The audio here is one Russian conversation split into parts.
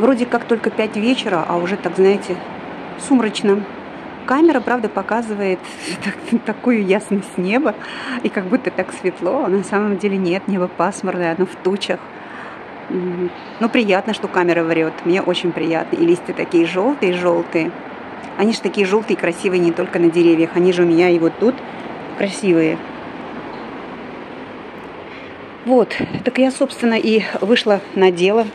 Вроде как только 5 вечера, а уже, так знаете, сумрачно. Камера, правда, показывает такую ясность неба, и как будто так светло, а на самом деле нет, небо пасмурное, оно в тучах. Ну, приятно, что камера врет, мне очень приятно. И листья такие желтые-желтые. Они же такие желтые красивые не только на деревьях, они же у меня и вот тут красивые. Вот, так я, собственно, и вышла на дело.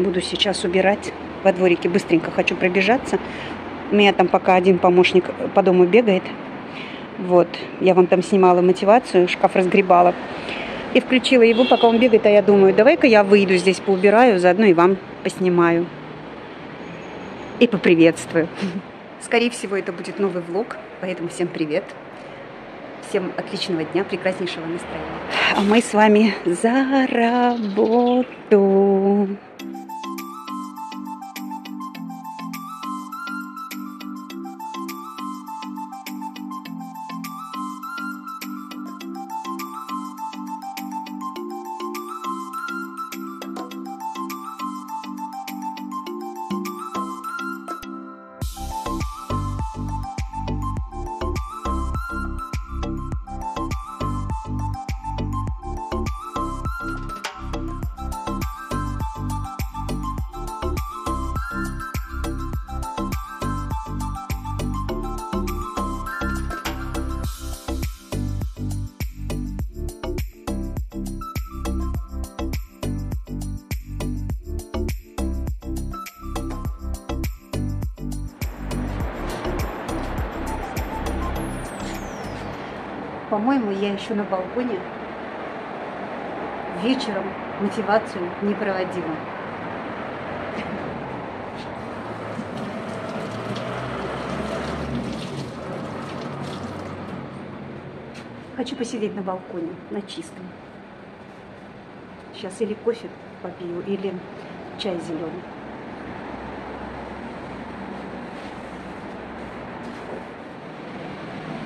Буду сейчас убирать во дворике. Быстренько хочу пробежаться. У меня там пока один помощник по дому бегает. Вот, я вам там снимала мотивацию, шкаф разгребала. И включила его, пока он бегает, а я думаю, давай-ка я выйду здесь поубираю, заодно и вам поснимаю. И поприветствую. Скорее всего, это будет новый влог, поэтому всем привет. Всем отличного дня, прекраснейшего настроения. А мы с вами за работу. По-моему, я еще на балконе вечером мотивацию не проводила. Хочу посидеть на балконе, на чистом. Сейчас или кофе попью, или чай зеленый.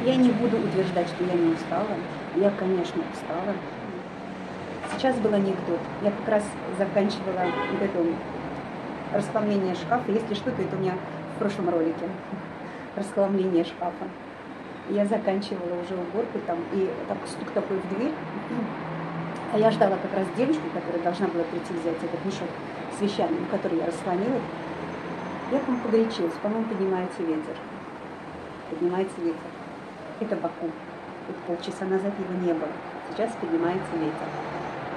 Я не буду утверждать, что я не устала. Я, конечно, устала. Сейчас был анекдот. Я как раз заканчивала вот это расхламление шкафа. Если что, то это у меня в прошлом ролике. Расхламление шкафа. Я заканчивала уже уборку там, и так стук такой в дверь. А я ждала как раз девочку, которая должна была прийти взять этот мешок с вещами, который я расхламила. Я там погорячилась, по-моему, поднимается ветер. Поднимается ветер. Это Баку. Вот полчаса назад его не было. Сейчас поднимается ветер.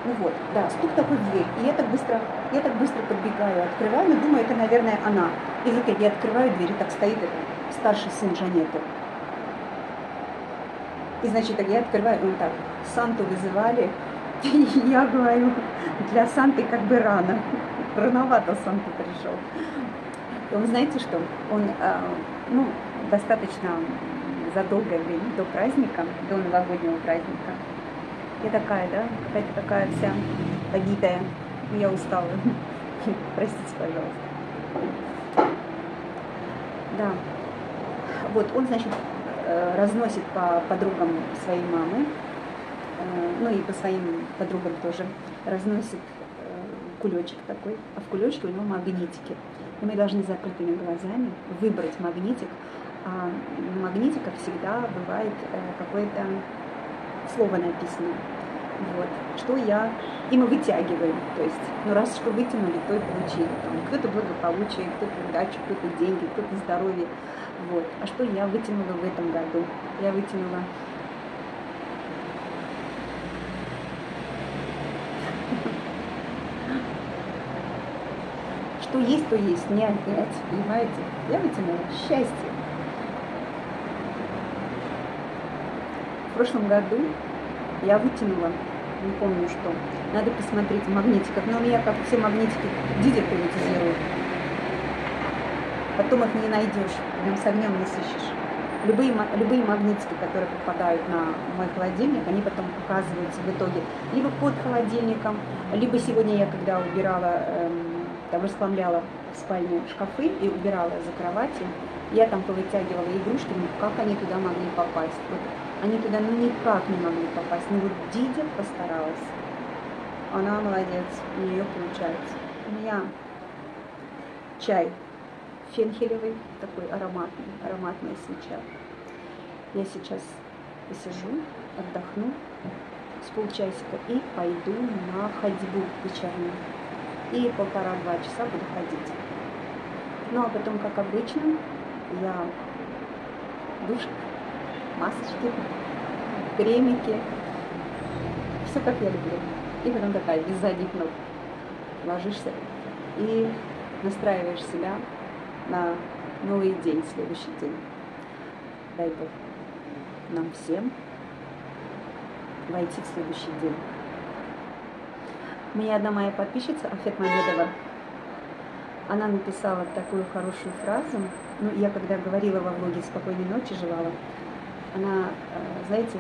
Ну вот, да, стук такой в дверь. И я так быстро, я так быстро подбегаю, открываю, но думаю, это, наверное, она. И вдруг я открываю дверь, и так стоит это старший сын Жанеты. И, значит, я открываю, он так, Санту вызывали, и я говорю, для Санты как бы рано. Рановато Санта пришел. И он, знаете что, он, э, ну, достаточно за долгое время до праздника, до новогоднего праздника. Я такая, да, какая-то такая вся побитая. Я устала. Простите, пожалуйста. Да. Вот, он, значит, э, разносит по подругам своей мамы, э, ну и по своим подругам тоже, разносит э, кулечек такой, а в кулечке у него магнитики. И мы должны закрытыми глазами выбрать магнитик, а на магнитиках всегда бывает э, какое-то слово написано. Вот, что я, и мы вытягиваем, то есть, ну раз что вытянули, то и получили. Кто-то благополучие, кто-то удачу, кто-то деньги, кто-то здоровье. Вот. А что я вытянула в этом году? Я вытянула что есть, то есть, не отнять, понимаете? Я вытянула счастье. В прошлом году я вытянула, не помню что, надо посмотреть в магнитиках, но у меня, как все магнитики, дидер. Потом их не найдешь, прям с огнем не сыщешь. Любые, любые магнитики, которые попадают на мой холодильник, они потом оказываются в итоге либо под холодильником, либо сегодня я, когда убирала, эм, там расхламляла в спальне шкафы и убирала за кроватью, я там повытягивала игрушки, ну как они туда могли попасть. Вот они туда ну никак не могли попасть. Но вот Дидя постаралась. Она молодец, у нее получается. У меня чай фенхелевый, такой ароматный, ароматная свеча. Я сейчас посижу, отдохну с полчасика и пойду на ходьбу вечернюю. И полтора-два часа буду ходить. Ну а потом, как обычно, я душ, масочки, кремики, все как я люблю. И потом такая, без задних ног, ложишься и настраиваешь себя на новый день, следующий день. Дай Бог нам всем войти в следующий день. Мне одна моя подписчица, Афет Мамедова, она написала такую хорошую фразу. Ну, я когда говорила во влоге «Спокойной ночи» желала, она, э, знаете,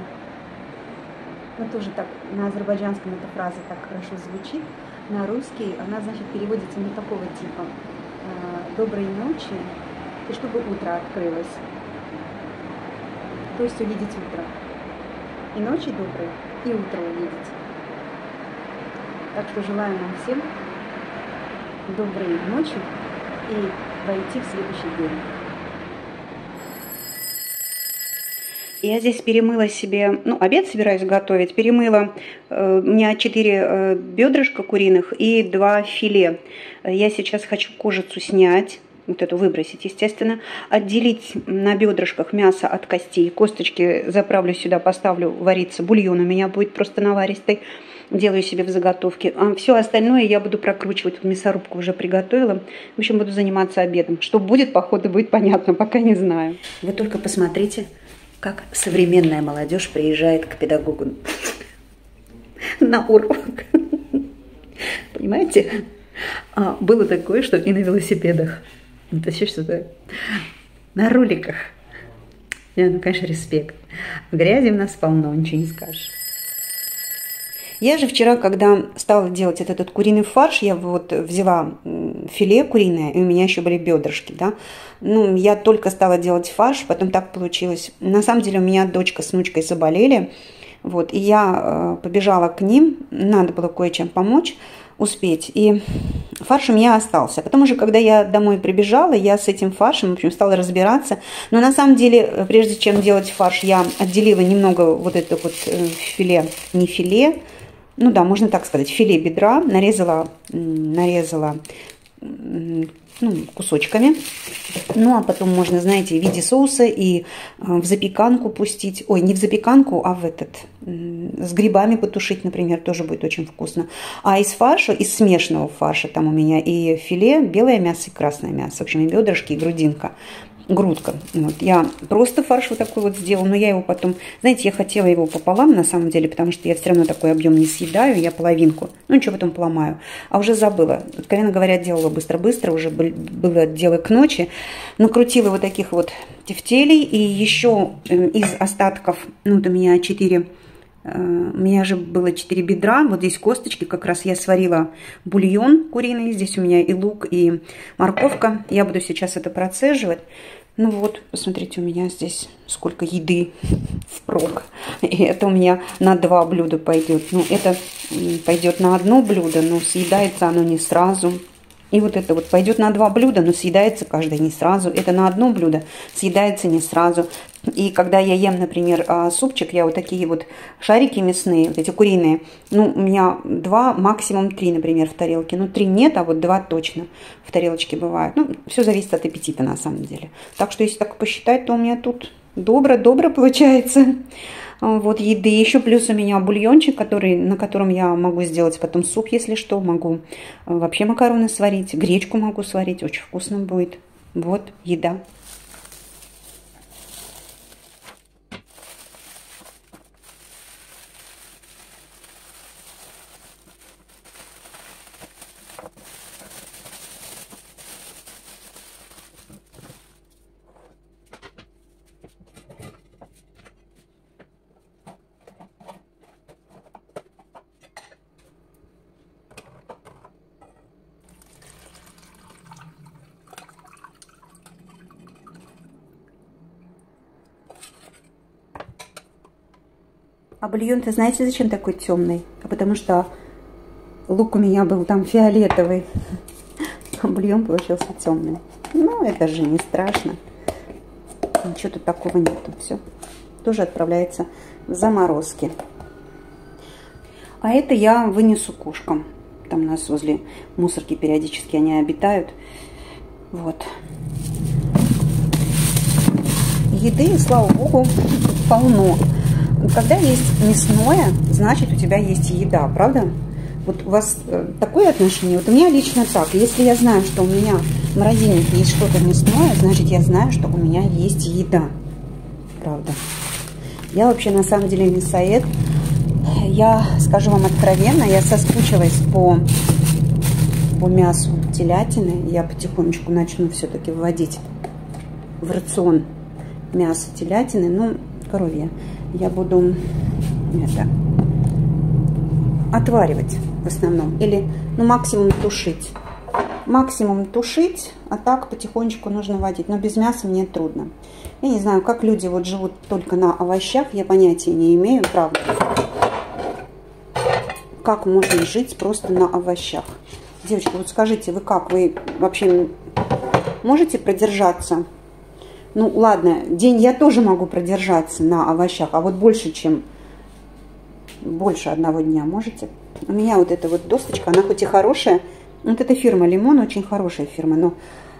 ну тоже так, на азербайджанском эта фраза так хорошо звучит, на русский она, значит, переводится не такого типа э, «доброй ночи» и чтобы утро открылось. То есть увидеть утро. И ночи добрые, и утро увидеть. Так что желаю нам всем доброй ночи и войти в следующий день. Я здесь перемыла себе, ну, обед собираюсь готовить, перемыла, э, у меня 4 э, бедрышка куриных и 2 филе. Я сейчас хочу кожицу снять, вот эту выбросить, естественно, отделить на бедрышках мясо от костей, косточки заправлю сюда, поставлю вариться, бульон у меня будет просто наваристый, делаю себе в заготовке. А все остальное я буду прокручивать, мясорубку уже приготовила, в общем, буду заниматься обедом. Что будет, по ходу будет понятно, пока не знаю. Вы только посмотрите, как современная молодежь приезжает к педагогу на урок. Понимаете? А, было такое, что и на велосипедах. Это еще что-то на роликах. Я, ну, конечно, респект. Грязи у нас полно, ничего не скажешь. Я же вчера, когда стала делать этот, этот куриный фарш, я вот взяла филе куриное, и у меня еще были бедрышки, да. Ну, я только стала делать фарш, потом так получилось. На самом деле у меня дочка с внучкой заболели, вот, и я э, побежала к ним, надо было кое-чем помочь успеть. И фарш у меня остался. Потом уже, когда я домой прибежала, я с этим фаршем, в общем, стала разбираться. Но на самом деле, прежде чем делать фарш, я отделила немного вот это вот э, филе, не филе, ну да, можно так сказать, филе бедра, нарезала, нарезала ну, кусочками. Ну, а потом можно, знаете, в виде соуса и э, в запеканку пустить. Ой, не в запеканку, а в этот, с грибами потушить, например, тоже будет очень вкусно. А из фарша, из смешанного фарша, там у меня и филе, белое мясо и красное мясо. В общем, и бедрышки, и грудинка грудка. Вот. Я просто фарш вот такой вот сделала, но я его потом... Знаете, я хотела его пополам на самом деле, потому что я все равно такой объем не съедаю, я половинку. Ну, ничего, потом поломаю. А уже забыла. Откровенно говоря, делала быстро-быстро, уже было дело к ночи. Накрутила вот таких вот тефтелей. И еще э, из остатков, ну, вот у меня 4 э, у меня же было 4 бедра, вот здесь косточки, как раз я сварила бульон куриный, здесь у меня и лук, и морковка. Я буду сейчас это процеживать. Ну вот, посмотрите, у меня здесь сколько еды впрок. И это у меня на два блюда пойдет. Ну, это пойдет на одно блюдо, но съедается оно не сразу. И вот это вот пойдет на два блюда, но съедается каждое не сразу. Это на одно блюдо, съедается не сразу. И когда я ем, например, а, супчик, я вот такие вот шарики мясные, вот эти куриные, ну, у меня два, максимум три, например, в тарелке. Ну, три нет, а вот два точно в тарелочке бывают. Ну, все зависит от аппетита на самом деле. Так что, если так посчитать, то у меня тут добро-добро получается. Вот еды. Еще плюс у меня бульончик, который, на котором я могу сделать потом суп, если что. Могу вообще макароны сварить, гречку могу сварить. Очень вкусно будет. Вот еда. Бульон, ты знаете, зачем такой темный? А потому что лук у меня был там фиолетовый, а бульон получился темный. Ну, это же не страшно. Ничего тут такого нету. Все. Тоже отправляется в заморозки. А это я вынесу кошкам. Там у нас возле мусорки периодически они обитают. Вот. Еды, слава богу, полно. Когда есть мясное, значит у тебя есть еда, правда? Вот у вас э, такое отношение? Вот у меня лично так. Если я знаю, что у меня в морозильнике есть что-то мясное, значит я знаю, что у меня есть еда. Правда. Я вообще на самом деле мясоед. Я, скажу вам откровенно, я соскучилась по, по мясу телятины. Я потихонечку начну все-таки вводить в рацион мясо телятины, ну, коровья. Я буду это отваривать в основном. Или, ну, максимум тушить. Максимум тушить, а так потихонечку нужно водить. Но без мяса мне трудно. Я не знаю, как люди вот живут только на овощах, я понятия не имею, правда. Как можно жить просто на овощах? Девочки, вот скажите, вы как? Вы вообще можете продержаться? Ну, ладно, день я тоже могу продержаться на овощах, а вот больше, чем больше одного дня можете? У меня вот эта вот досточка, она хоть и хорошая, вот эта фирма Лимон очень хорошая фирма, но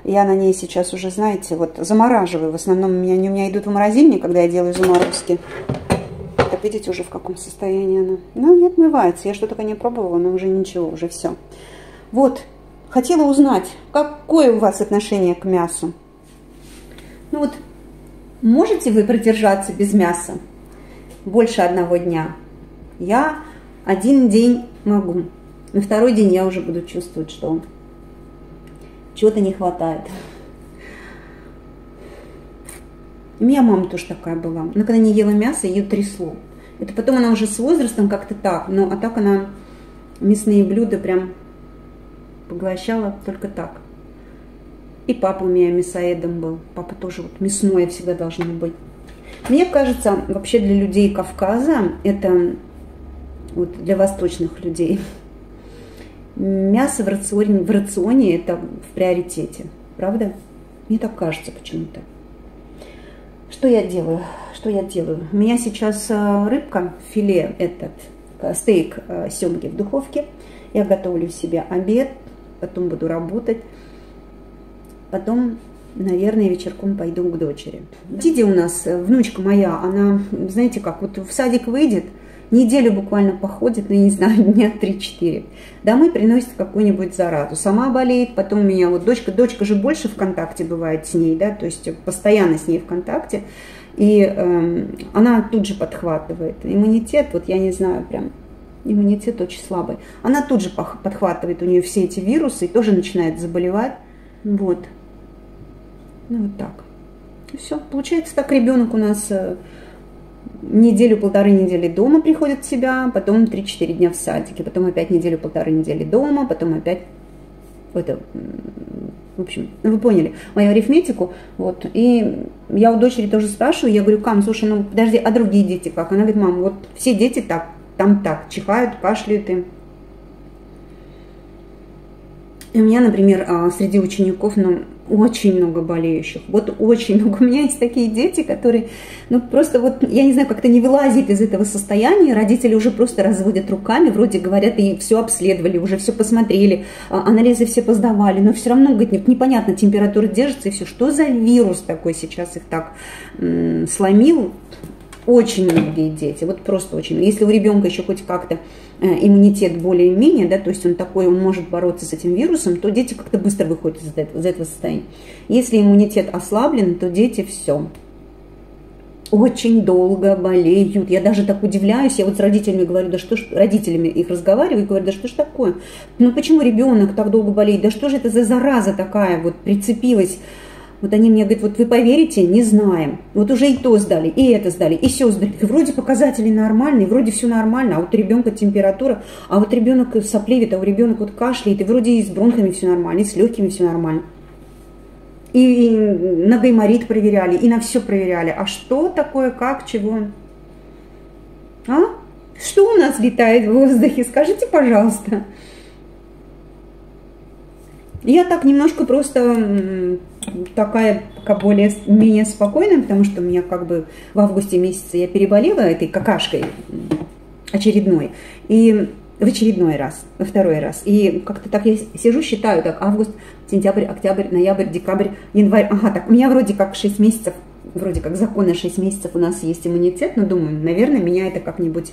я на ней сейчас уже, знаете, вот замораживаю. В основном у меня, они у меня идут в морозильник, когда я делаю заморозки. Так видите уже в каком состоянии она. Ну, не отмывается. Я что только не пробовала, но уже ничего, уже все. Вот, хотела узнать, какое у вас отношение к мясу? Ну вот, можете вы продержаться без мяса больше одного дня? Я один день могу. На второй день я уже буду чувствовать, что чего-то не хватает. У меня мама тоже такая была. Она когда не ела мясо, ее трясло. Это потом она уже с возрастом как-то так, но а так она мясные блюда прям поглощала только так. И папа у меня мясоедом был. Папа тоже вот мясное всегда должно быть. Мне кажется, вообще для людей Кавказа, это вот для восточных людей, мясо в рационе, в рационе это в приоритете. Правда? Мне так кажется почему-то. Что я делаю? Что я делаю? У меня сейчас э, рыбка, филе этот, э, стейк э, семги в духовке. Я готовлю себе обед, потом буду работать. Потом, наверное, вечерком пойду к дочери. Диди у нас, внучка моя, она, знаете как, вот в садик выйдет, неделю буквально походит, ну, не знаю, дня 3-4. Домой приносит какую-нибудь заразу. Сама болеет, потом у меня вот дочка, дочка же больше в контакте бывает с ней, да, то есть постоянно с ней в контакте. И э, она тут же подхватывает. Иммунитет, вот я не знаю, прям иммунитет очень слабый. Она тут же подхватывает у нее все эти вирусы и тоже начинает заболевать. Вот. Ну вот так. Все. Получается так, ребенок у нас э, неделю-полторы недели дома приходит в себя, потом 3-4 дня в садике, потом опять неделю-полторы недели дома, потом опять это, в общем, ну, вы поняли мою арифметику, вот, и я у дочери тоже спрашиваю, я говорю, Кам, слушай, ну, подожди, а другие дети как? Она говорит, мам, вот все дети так, там так, чихают, кашляют им. И у меня, например, а, среди учеников, ну, очень много болеющих. Вот очень много. У меня есть такие дети, которые, ну, просто вот, я не знаю, как-то не вылазит из этого состояния. Родители уже просто разводят руками, вроде говорят, и все обследовали, уже все посмотрели, а, анализы все поздавали, но все равно, говорит, непонятно, температура держится и все. Что за вирус такой сейчас их так м- сломил? Очень многие дети, вот просто очень. Если у ребенка еще хоть как-то э, иммунитет более-менее, да, то есть он такой, он может бороться с этим вирусом, то дети как-то быстро выходят из этого, из этого состояния. Если иммунитет ослаблен, то дети все, очень долго болеют. Я даже так удивляюсь. Я вот с родителями говорю, да что ж, родителями их разговариваю, говорю, да что ж такое? Ну почему ребенок так долго болеет? Да что же это за зараза такая вот прицепилась? Вот они мне говорят, вот вы поверите, не знаем. Вот уже и то сдали, и это сдали, и все сдали. Вроде показатели нормальные, вроде все нормально, а вот у ребенка температура, а вот ребенок сопливит, а у ребенка вот кашляет, и вроде и с бронхами все нормально, и с легкими все нормально. И, и на гайморит проверяли, и на все проверяли. А что такое, как, чего? А? Что у нас летает в воздухе? Скажите, пожалуйста. Я так немножко просто такая как более менее спокойная, потому что у меня как бы в августе месяце я переболела этой какашкой очередной. И в очередной раз, во второй раз. И как-то так я сижу, считаю, так, август, сентябрь, октябрь, ноябрь, декабрь, январь. Ага, так, у меня вроде как 6 месяцев, вроде как законно 6 месяцев у нас есть иммунитет, но думаю, наверное, меня это как-нибудь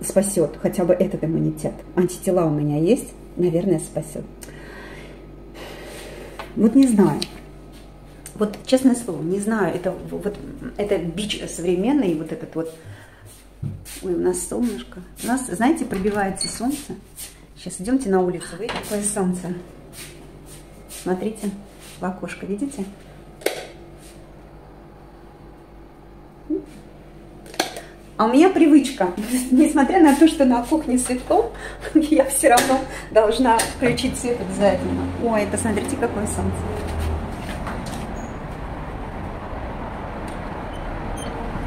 спасет, хотя бы этот иммунитет. Антитела у меня есть, наверное, спасет. Вот не знаю. Вот честное слово, не знаю, это вот это бич современный, вот этот вот Ой, у нас солнышко. У нас, знаете, пробивается солнце. Сейчас идемте на улицу. Вы какое солнце. Смотрите, в окошко, видите? А у меня привычка, несмотря на то, что на кухне светло, я все равно должна включить свет обязательно. Ой, посмотрите, какое солнце.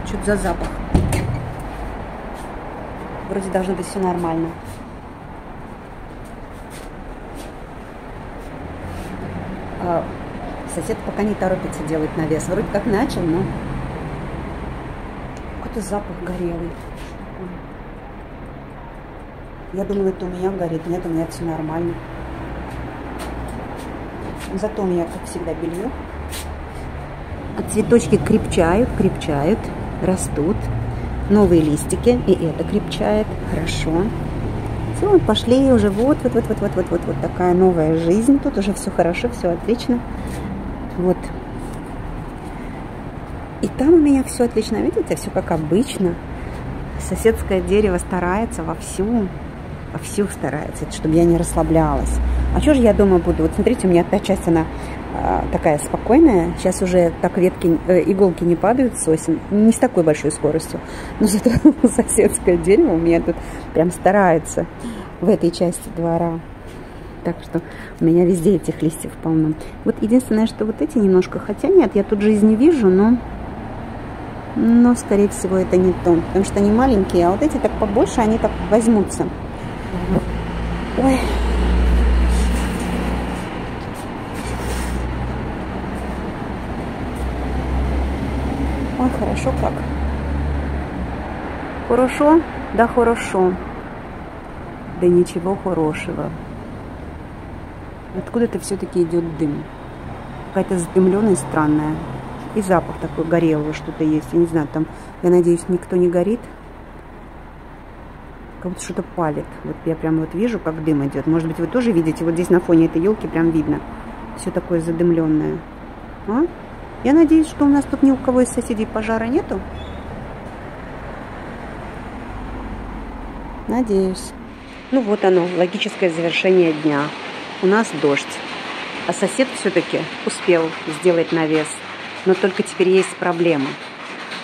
Что-то за запах вроде должно быть все нормально. А сосед пока не торопится делать навес. Вроде как начал, но какой-то запах горелый. Я думала, это у меня горит. Нет, у меня все нормально. Зато у меня, как всегда, белье. А цветочки крепчают, крепчают, растут новые листики, и это крепчает, хорошо. Все, пошли уже вот, вот, вот, вот, вот, вот, вот, вот такая новая жизнь. Тут уже все хорошо, все отлично. Вот. И там у меня все отлично, видите, все как обычно. Соседское дерево старается вовсю, вовсю старается, чтобы я не расслаблялась. А что же я дома буду? Вот смотрите, у меня та часть, она а, такая спокойная. Сейчас уже так ветки, э, иголки не падают сосен, не с такой большой скоростью. Но зато соседское дерево у меня тут прям старается в этой части двора. Так что у меня везде этих листьев полно. Вот единственное, что вот эти немножко, хотя нет, я тут жизни вижу, но, но скорее всего это не то. Потому что они маленькие, а вот эти так побольше, они так возьмутся. Ой. Ой, хорошо как. Хорошо? Да хорошо. Да ничего хорошего. Откуда-то все-таки идет дым. Какая-то задымленность странная. И запах такой горелого что-то есть. Я не знаю, там, я надеюсь, никто не горит. Как будто что-то палит. Вот я прям вот вижу, как дым идет. Может быть, вы тоже видите, вот здесь на фоне этой елки прям видно. Все такое задымленное. А? Я надеюсь, что у нас тут ни у кого из соседей пожара нету. Надеюсь. Ну вот оно, логическое завершение дня. У нас дождь. А сосед все-таки успел сделать навес. Но только теперь есть проблема.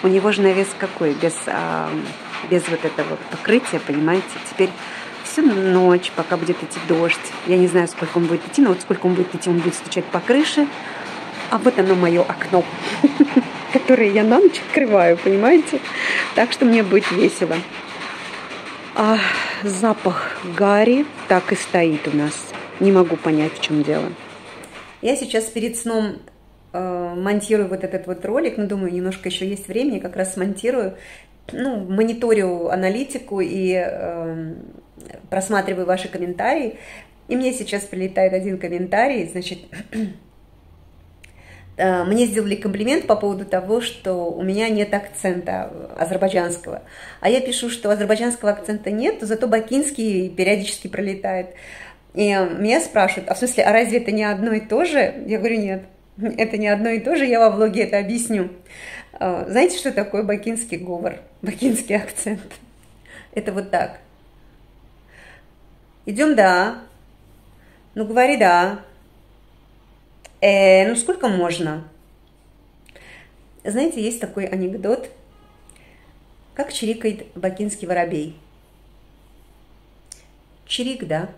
У него же навес какой? Без, а, без вот этого покрытия, понимаете? Теперь всю ночь, пока будет идти дождь. Я не знаю, сколько он будет идти, но вот сколько он будет идти, он будет стучать по крыше, а вот оно мое окно, которое я на ночь открываю, понимаете? Так что мне будет весело. А запах гари так и стоит у нас. Не могу понять, в чем дело. Я сейчас перед сном э, монтирую вот этот вот ролик, но думаю, немножко еще есть времени, как раз смонтирую. Ну, мониторю аналитику и э, просматриваю ваши комментарии. И мне сейчас прилетает один комментарий, значит, Э, мне сделали комплимент по поводу того, что у меня нет акцента азербайджанского. А я пишу, что азербайджанского акцента нет, зато бакинский периодически пролетает. И меня спрашивают, а в смысле, а разве это не одно и то же? Я говорю, нет, это не одно и то же, я во влоге это объясню. Э, знаете, что такое бакинский говор, бакинский акцент? Это вот так. Идем, да. Ну, говори, да. Э, ну, сколько можно? Знаете, есть такой анекдот, как чирикает бакинский воробей. Чирик, да,